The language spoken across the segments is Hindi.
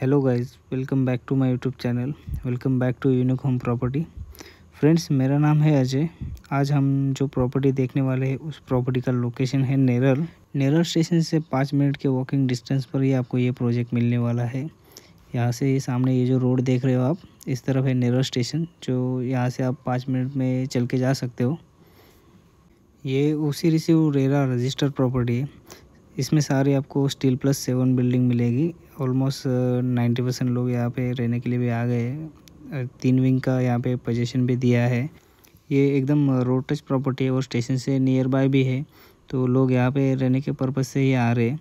Hello guys welcome back to my YouTube channel welcome back to unique home property friends मेरा नाम है अजय। आज हम जो प्रॉपर्टी देखने वाले हैं, उस प्रॉपर्टी का लोकेशन है नेरल नेरल स्टेशन से पाँच मिनट के वॉकिंग डिस्टेंस पर ही आपको ये प्रोजेक्ट मिलने वाला है। यहाँ से ये सामने ये जो रोड देख रहे हो आप, इस तरफ़ है नेरल स्टेशन जो यहाँ से आप पाँच मिनट में चल के जा सकते हो। ये उसी रिसीव रेरा रजिस्टर प्रॉपर्टी है। इसमें सारी आपको स्टील प्लस सेवन बिल्डिंग मिलेगी। ऑलमोस्ट नाइन्टी परसेंट लोग यहाँ पे रहने के लिए भी आ गए तीन विंग का यहाँ पे पोजीशन भी दिया है। ये एकदम रोड टच प्रॉपर्टी है और स्टेशन से नियर बाय भी है। तो लोग यहाँ पे रहने के पर्पज़ से ही आ रहे हैं।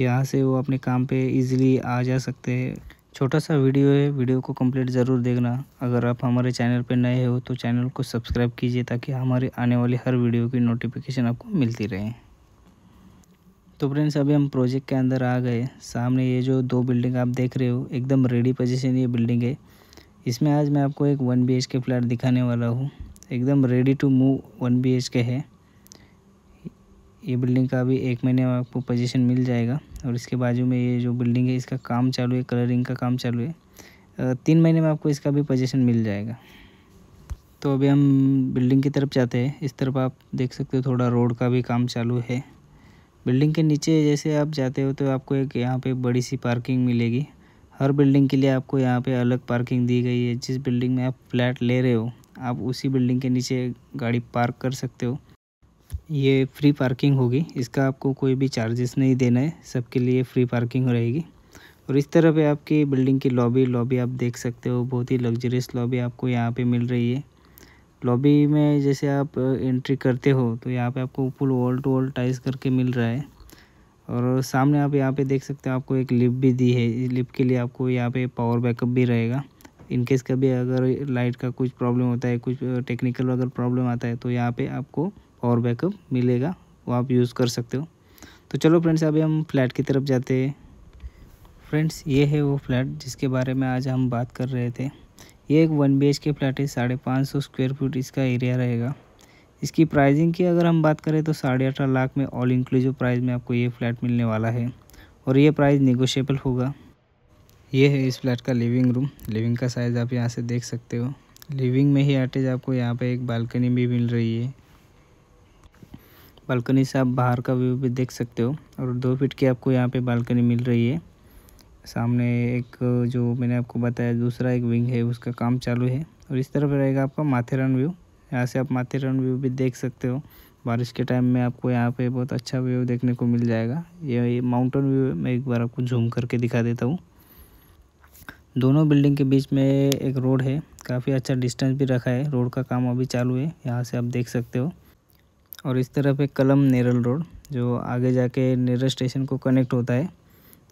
यहाँ से वो अपने काम पे इजीली आ जा सकते हैं। छोटा सा वीडियो है। वीडियो को कंप्लीट ज़रूर देखना। अगर आप हमारे चैनल पर नए हो तो चैनल को सब्सक्राइब कीजिए ताकि हमारे आने वाली हर वीडियो की नोटिफिकेशन आपको मिलती रहे। तो फ्रेंड्स, अभी हम प्रोजेक्ट के अंदर आ गए। सामने ये जो दो बिल्डिंग आप देख रहे हो, एकदम रेडी पोजीशन ये बिल्डिंग है। इसमें आज मैं आपको एक वन बीएच के फ्लैट दिखाने वाला हूँ। एकदम ready to move one BHK है। ये बिल्डिंग का अभी एक महीने में आपको पोजीशन मिल जाएगा। और इसके बाजू में ये जो बिल्डिंग है, इसका काम चालू है कलरिंग का काम चालू है। तीन महीने में आपको इसका भी पोजीशन मिल जाएगा। तो अभी हम बिल्डिंग की तरफ़ जाते हैं। इस तरफ़ आप देख सकते हो, थोड़ा रोड का भी काम चालू है। बिल्डिंग के नीचे जैसे आप जाते हो तो आपको एक यहाँ पे बड़ी सी पार्किंग मिलेगी। हर बिल्डिंग के लिए आपको यहाँ पे अलग पार्किंग दी गई है। जिस बिल्डिंग में आप फ्लैट ले रहे हो, आप उसी बिल्डिंग के नीचे गाड़ी पार्क कर सकते हो। ये फ्री पार्किंग होगी। इसका आपको कोई भी चार्जेस नहीं देना है। सबके लिए फ्री पार्किंग रहेगी। और इस तरह पे आपकी बिल्डिंग की लॉबी लॉबी आप देख सकते हो। बहुत ही लग्जरियस लॉबी आपको यहाँ पे मिल रही है। लॉबी में जैसे आप एंट्री करते हो तो यहाँ पे आपको full wall to wall tiles करके मिल रहा है। और सामने आप यहाँ पे देख सकते हो, आपको एक लिप भी दी है। लिप के लिए आपको यहाँ पे पावर बैकअप भी रहेगा। इनकेस कभी अगर लाइट का कुछ प्रॉब्लम होता है, कुछ टेक्निकल अगर प्रॉब्लम आता है तो यहाँ पे आपको पावर बैकअप मिलेगा। वो आप यूज़ कर सकते हो। तो चलो फ्रेंड्स अभी हम फ्लैट की तरफ़ जाते हैं। फ्रेंड्स ये है वो फ्लैट जिसके बारे में आज हम बात कर रहे थे। ये एक वन बी के फ्लैट है, साढ़े पाँच सौ स्क्वायर फुट इसका एरिया रहेगा। इसकी प्राइसिंग की अगर हम बात करें तो साढ़े अठारह लाख में ऑल इंक्लूसिव प्राइस में आपको ये फ्लैट मिलने वाला है और ये प्राइस निगोशिएबल होगा। ये है इस फ्लैट का लिविंग रूम लिविंग का साइज़ आप यहाँ से देख सकते हो। लिविंग में ही अटैच आपको यहाँ पे एक बालकनी भी मिल रही है। बालकनी से आप बाहर का व्यू भी देख सकते हो और दो फीट की आपको यहाँ पे बालकनी मिल रही है। सामने एक जो मैंने आपको बताया दूसरा एक विंग है उसका काम चालू है। और इस तरफ़ रहेगा आपका माथेरन व्यू। यहाँ से आप माथेरन व्यू भी देख सकते हो। बारिश के टाइम में आपको यहाँ पे बहुत अच्छा व्यू देखने को मिल जाएगा। ये, माउंटेन व्यू मैं एक बार आपको झूम करके दिखा देता हूँ। दोनों बिल्डिंग के बीच में एक रोड है। काफ़ी अच्छा डिस्टेंस भी रखा है। रोड का काम अभी चालू है। यहाँ से आप देख सकते हो। और इस तरफ़ एक कलम नेरल रोड जो आगे जाके नेरल स्टेशन को कनेक्ट होता है।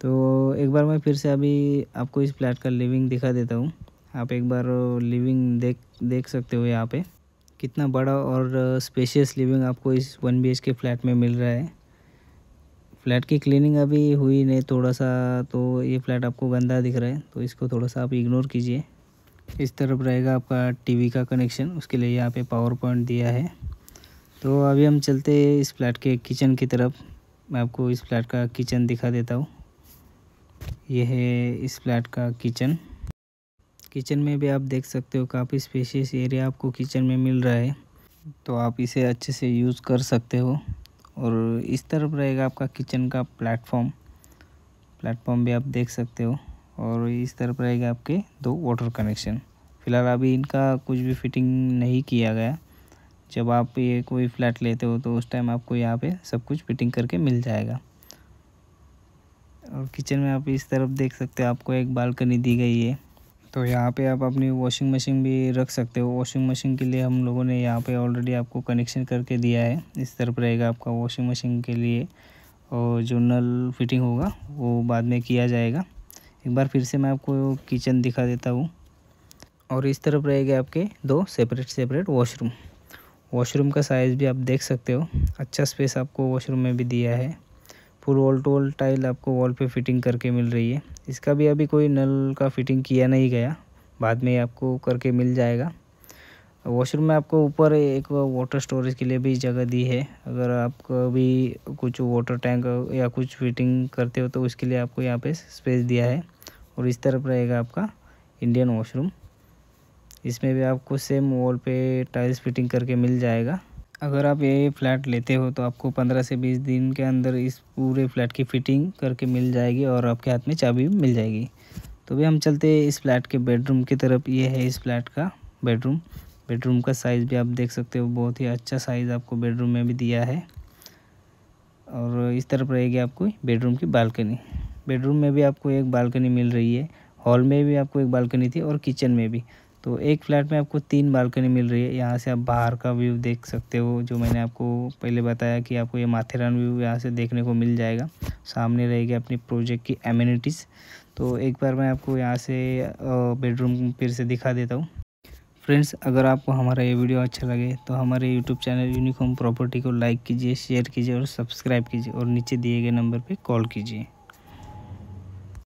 तो एक बार मैं फिर से अभी आपको इस फ्लैट का लिविंग दिखा देता हूँ। आप एक बार लिविंग देख देख सकते हो यहाँ पे। कितना बड़ा और स्पेशियस लिविंग आपको इस वन बी के फ्लैट में मिल रहा है। फ्लैट की क्लीनिंग अभी हुई नहीं थोड़ा सा तो ये फ्लैट आपको गंदा दिख रहा है तो इसको थोड़ा सा आप इग्नोर कीजिए। इस तरफ़ रहेगा आपका टीवी का कनेक्शन उसके लिए यहाँ पे पावर पॉइंट दिया है। तो अभी हम चलते इस फ्लैट के किचन की तरफ़। मैं आपको इस फ्लैट का किचन दिखा देता हूँ। ये है इस फ्लैट का किचन। किचन में भी आप देख सकते हो काफ़ी स्पेशियस एरिया आपको किचन में मिल रहा है। तो आप इसे अच्छे से यूज़ कर सकते हो। और इस तरफ़ रहेगा आपका किचन का प्लेटफॉर्म प्लेटफॉर्म भी आप देख सकते हो। और इस तरफ़ रहेगा आपके दो वाटर कनेक्शन फ़िलहाल अभी इनका कुछ भी फिटिंग नहीं किया गया। जब आप ये कोई फ्लैट लेते हो तो उस टाइम आपको यहाँ पे सब कुछ फिटिंग करके मिल जाएगा। और किचन में आप इस तरफ़ देख सकते हो, आपको एक बालकनी दी गई है। तो यहाँ पे आप अपनी वॉशिंग मशीन भी रख सकते हो। वॉशिंग मशीन के लिए हम लोगों ने यहाँ पे ऑलरेडी आपको कनेक्शन करके दिया है। इस तरफ़ रहेगा आपका वॉशिंग मशीन के लिए। और जो नल फिटिंग होगा, वो बाद में किया जाएगा। एक बार फिर से मैं आपको किचन दिखा देता हूँ। और इस तरफ़ रहेगा आपके दो सेपरेट सेपरेट वॉशरूम वॉशरूम का साइज़ भी आप देख सकते हो। अच्छा स्पेस आपको वॉशरूम में भी दिया है। Full wall to wall tile आपको वॉल पे फिटिंग करके मिल रही है। इसका भी अभी कोई नल का फिटिंग किया नहीं गया। बाद में आपको करके मिल जाएगा। वॉशरूम में आपको ऊपर एक वाटर स्टोरेज के लिए भी जगह दी है। अगर आप भी कुछ वाटर टैंक या कुछ फिटिंग करते हो तो उसके लिए आपको यहाँ पे स्पेस दिया है। और इस तरफ़ रहेगा आपका इंडियन वॉशरूम। इसमें भी आपको सेम वॉल पे टाइल्स फिटिंग करके मिल जाएगा। अगर आप ये फ्लैट लेते हो तो आपको पंद्रह से बीस दिन के अंदर इस पूरे फ्लैट की फ़िटिंग करके मिल जाएगी और आपके हाथ में चाबी मिल जाएगी। तो भी हम चलते हैं इस फ्लैट के बेडरूम की तरफ़। ये है इस फ्लैट का बेडरूम। बेडरूम का साइज़ भी आप देख सकते हो, बहुत ही अच्छा साइज़ आपको बेडरूम में भी दिया है। और इस तरफ़ रहेगी आपको बेडरूम की बालकनी। बेडरूम में भी आपको एक बालकनी मिल रही है। हॉल में भी आपको एक बालकनी थी और किचन में भी। तो एक फ्लैट में आपको तीन बालकनी मिल रही है। यहाँ से आप बाहर का व्यू देख सकते हो, जो मैंने आपको पहले बताया कि आपको ये माथेरान व्यू यहाँ से देखने को मिल जाएगा। सामने रहेगी अपनी प्रोजेक्ट की एम्यूनिटीज़ तो एक बार मैं आपको यहाँ से बेडरूम फिर से दिखा देता हूँ। फ्रेंड्स अगर आपको हमारा ये वीडियो अच्छा लगे तो हमारे YouTube channel unique home property को लाइक कीजिए शेयर कीजिए और सब्सक्राइब कीजिए और नीचे दिए गए नंबर पर कॉल कीजिए।